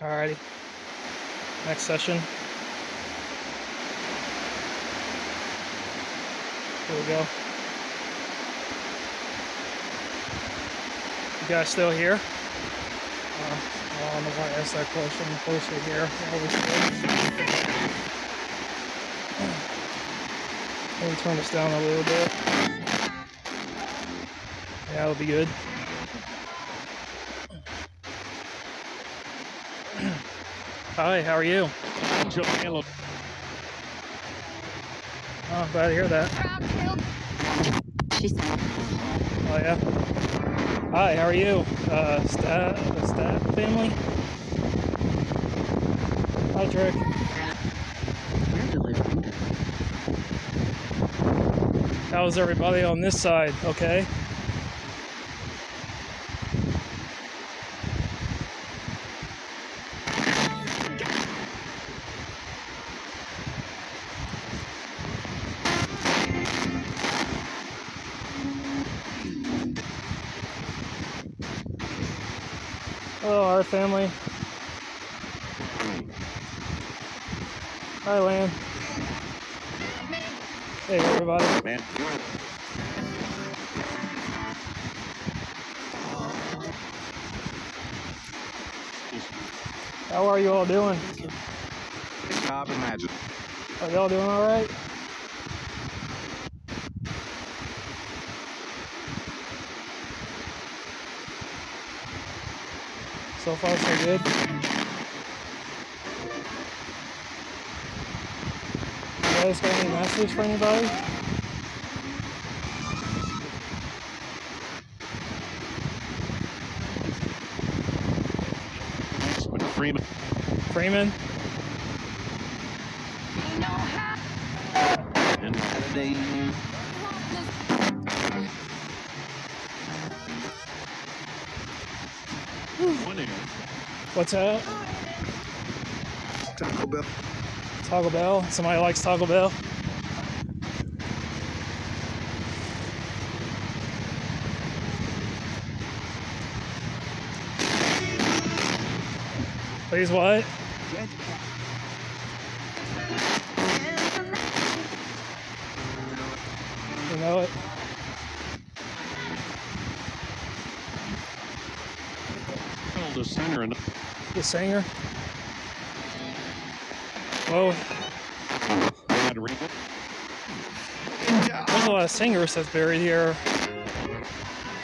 Alrighty. Next session. Here we go. You guys still here? Uh, I don't know why I asked that question. You're here. Let me turn this down a little bit. Yeah, that'll be good. Hi, how are you? Oh, I'm glad to hear that. She's Oh yeah. Hi, how are you? Uh, Stat, the Stat family. Hi, Trick. How's everybody on this side? Okay. Family. Hi, Lan. Hey, everybody. Man, How are you all doing? job imagine. Are y'all doing all right? So far, so good. You guys got any message for anybody? Freeman. Freeman? What's that? Taco Bell. Taco Bell? Somebody likes Taco Bell? Please what? You know it? The and The singer? Well, had read it. there's a lot of singers that's buried here.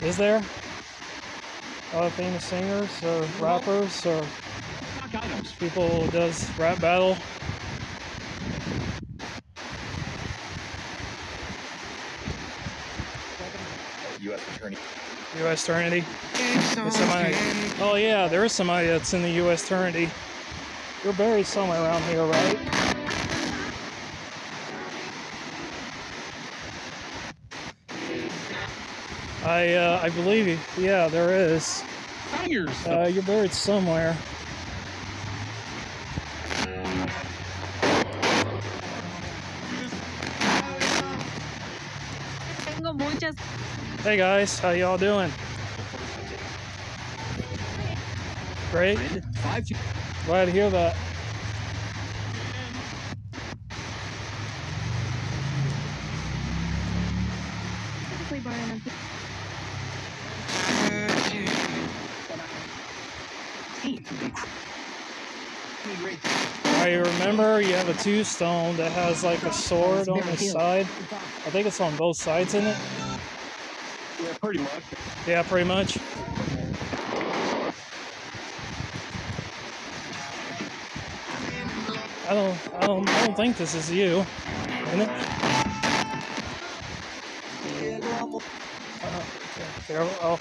Is there? A lot of famous singers or rappers or people who does rap battle. U.S. Attorney. U.S. Eternity. Somebody, oh yeah, there is somebody that's in the U.S. Eternity. You're buried somewhere around here, right? I uh, I believe you. Yeah, there is. Tigers. Uh, you're buried somewhere. Tengo muchas. Hey guys, how y'all doing? Great. Glad to hear that. I remember you have a two stone that has like a sword on the side. I think it's on both sides in it. Yeah, pretty much. Yeah, pretty much. I don't, I don't, I don't think this is you. Isn't it? Uh, careful. Oh.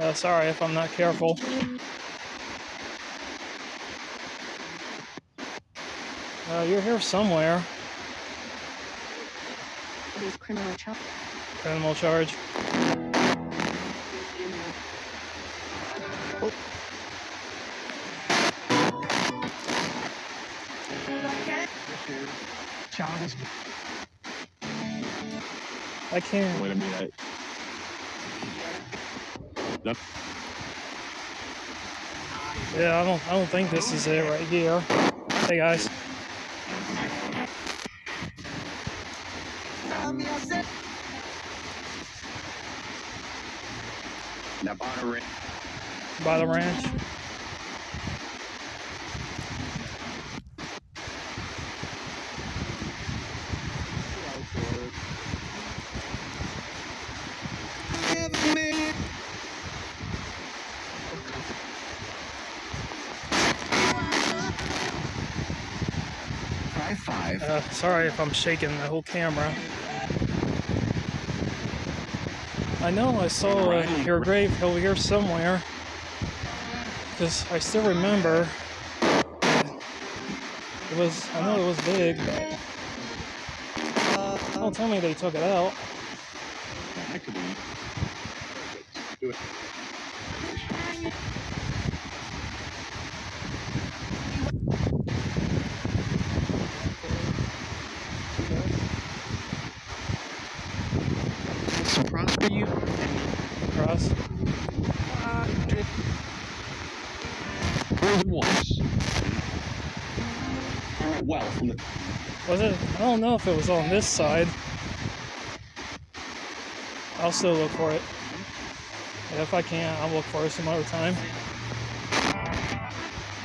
Uh, sorry if I'm not careful. Uh, you're here somewhere. These criminal charges. Criminal charge. Charles. I can't. Wait a minute. That, Yeah, I don't I don't think this is it right here. Hey guys. Ranch. By the ranch. Try five. Uh, sorry if I'm shaking the whole camera. I know I saw uh, your grave over here somewhere. Because I still remember. It was, I know it was big. Don't tell me they took it out. That could be. Do it. Surprise for you. Cross. More than once. Well, from the Was it? I don't know if it was on this side. I'll still look for it. And if I can't, I'll look for it some other time.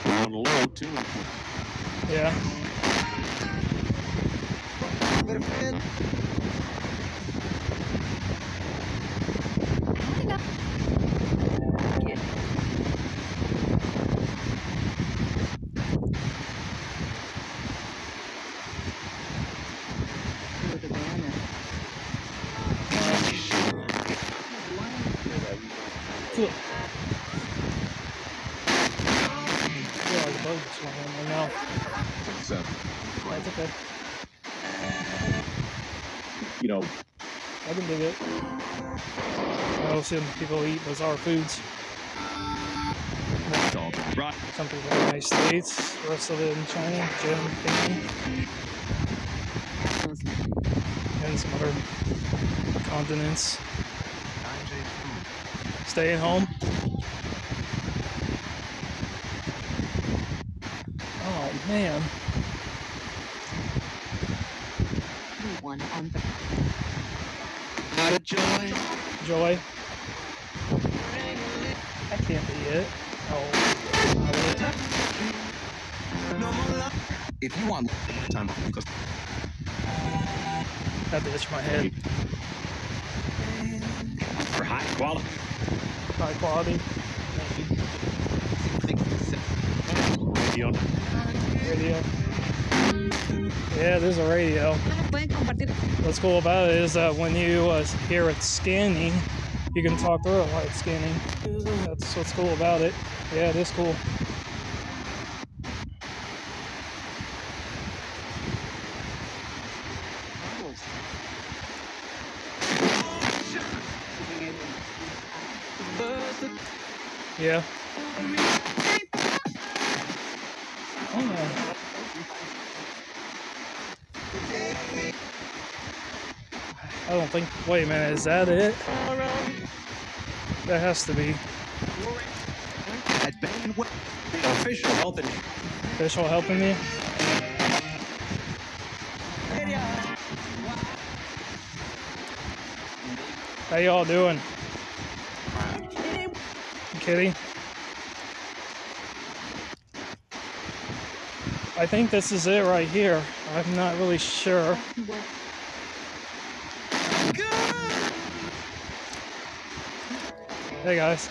on the low too. Yeah. Cool. Feel like a bug just went in my mouth. So, That's okay. you know, I can dig it. I see people eat bizarre foods. it's all bad. Right. Some people in the United States, the rest of it in China, Japan, and some other continents. Stay at home. Oh man. One on the Not a joy. Joy. That can't be it. Oh. not it. If you want time, because Had to itch my head. for high quality, High quality. radio, Radio. Yeah, there's a radio. What's cool about it is that when you uh, hear it scanning, you can talk through it while it's scanning. That's what's cool about it. Yeah, it is cool. Yeah. I don't think. Wait a minute, is that it? That has to be. at Bang Wa- official health and Official helping me. How y'all doing? Kitty? I think this is it right here. I'm not really sure. Hey guys.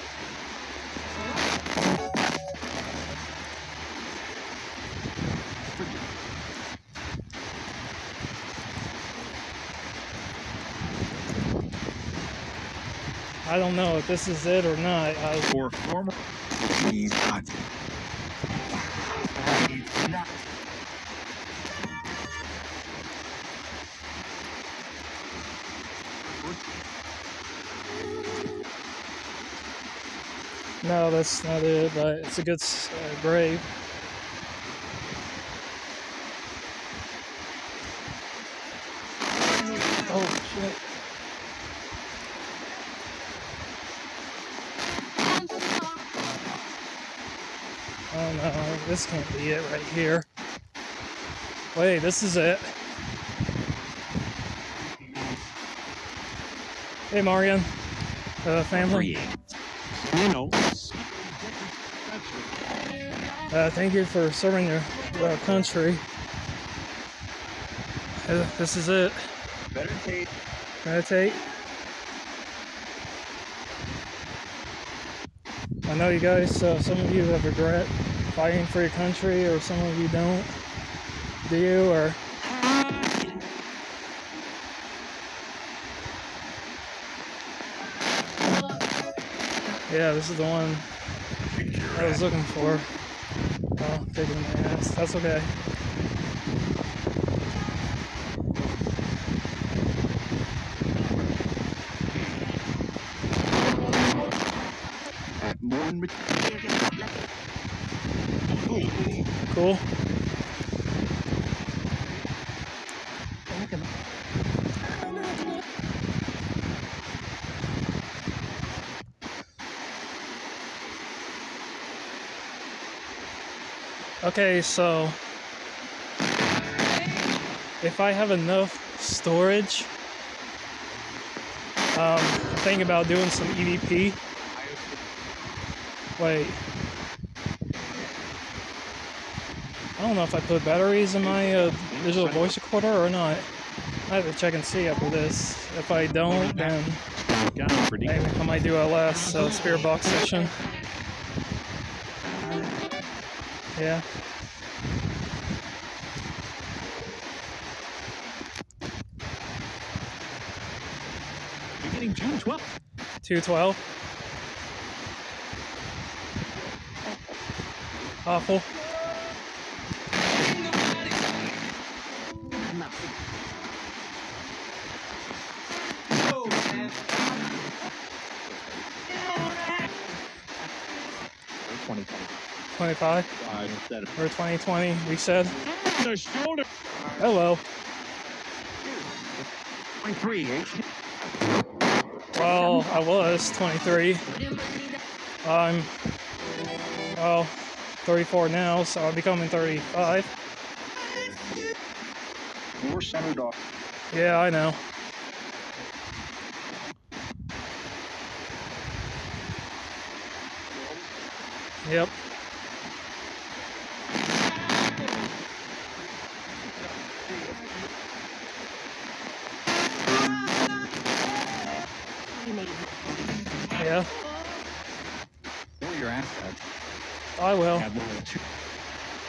I don't know if this is it or not. I, for no, that's not it, but it's a good uh, grave. Oh shit. Oh no, this can't be it right here. Wait, this is it. Hey, Marion. Uh, family. You know. Uh, thank you for serving your uh, country. Uh, this is it. Meditate. Meditate. I know you guys, uh, some of you have regret fighting for your country, or some of you don't. Do you? Or yeah, this is the one I was looking for. Oh, kicking my ass. That's okay. Cool. Okay, so if I have enough storage, um, I'm thinking about doing some EVP. Wait. I don't know if I put batteries in my uh, digital voice recorder or not. I have to check and see after this. If I don't, then Down for deep. maybe I might do a last uh, spirit box session. Yeah. Beginning June 12th. 212. Awful. 25 five instead of or 2020, we said. the shoulder. Hello. Twenty-three. Well, I was 23. I'm, well, 34 now, so I'm becoming 35. More centered off. Yeah, I know. Yep. Yeah, Where your ass at? I will. Have more than two.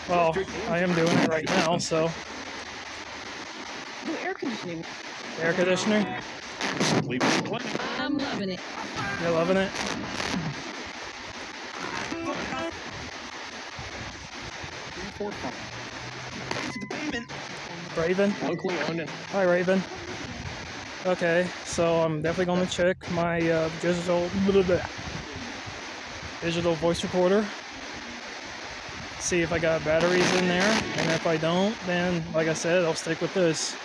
Well, I am doing it right now, so. No air conditioning. Air conditioner, Leave it in play. I'm loving it. you're loving it? Raven? Locally owned and Hi, Raven. Okay, so I'm definitely going to check my uh, digital blah, blah, digital voice recorder. See if I got batteries in there, and if I don't, then like I said, I'll stick with this.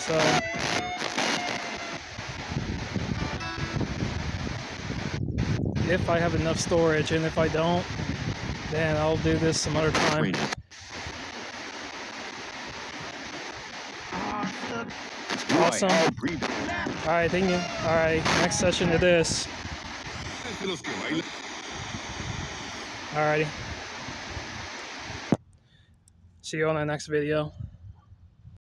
So. If I have enough storage, and if I don't, then I'll do this some other time. Awesome. Alright, thank you. Alright, next session to this. Alrighty. See you on the next video.